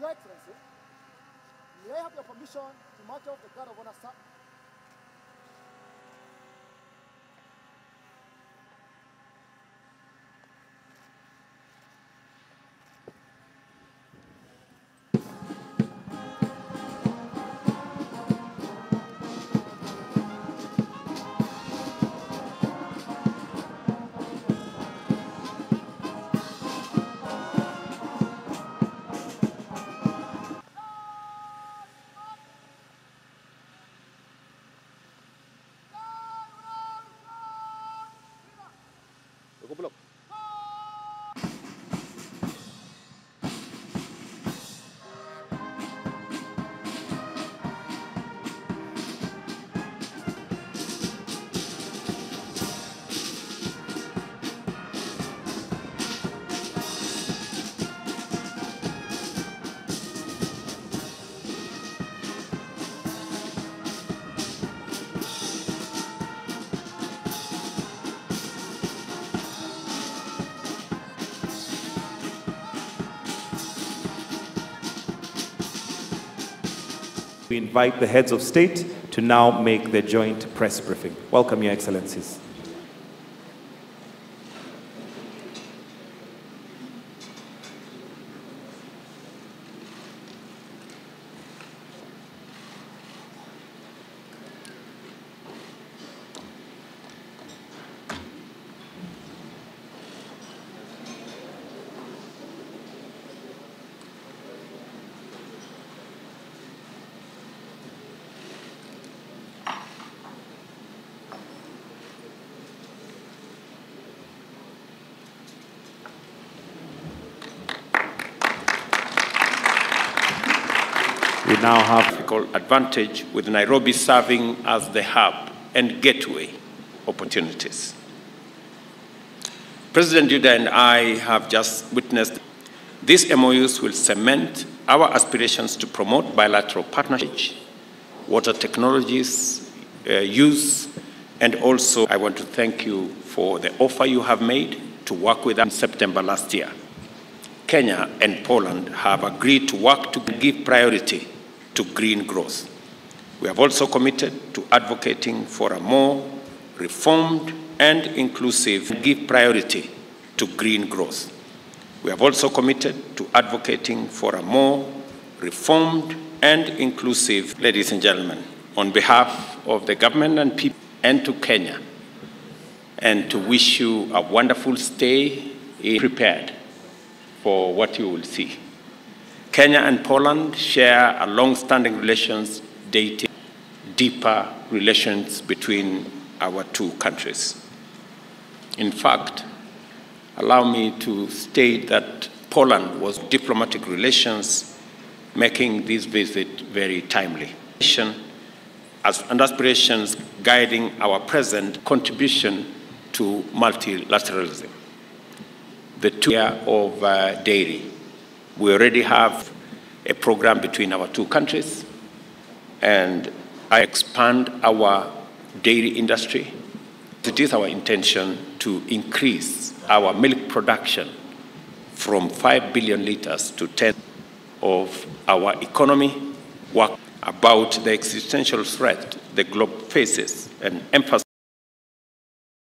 Your Excellency, may I have your permission to march off the guard of honor, We invite the heads of state to now make their joint press briefing. Welcome, Your Excellencies. We now have geographical advantage with Nairobi serving as the hub and gateway opportunities. President Duda and I have just witnessed these MOUs will cement our aspirations to promote bilateral partnership, water technologies uh, use, and also I want to thank you for the offer you have made to work with us in September last year. Kenya and Poland have agreed to work to give priority to green growth. We have also committed to advocating for a more reformed and inclusive give priority to green growth. We have also committed to advocating for a more reformed and inclusive, ladies and gentlemen, on behalf of the government and people and to Kenya, and to wish you a wonderful stay prepared for what you will see. Kenya and Poland share a long-standing relations dating deeper relations between our two countries. In fact, allow me to state that Poland was diplomatic relations, making this visit very timely. As, and aspirations guiding our present contribution to multilateralism. The two year of uh, dairy. We already have a program between our two countries, and I expand our dairy industry. It is our intention to increase our milk production from 5 billion liters to 10 of our economy, work about the existential threat the globe faces, and emphasize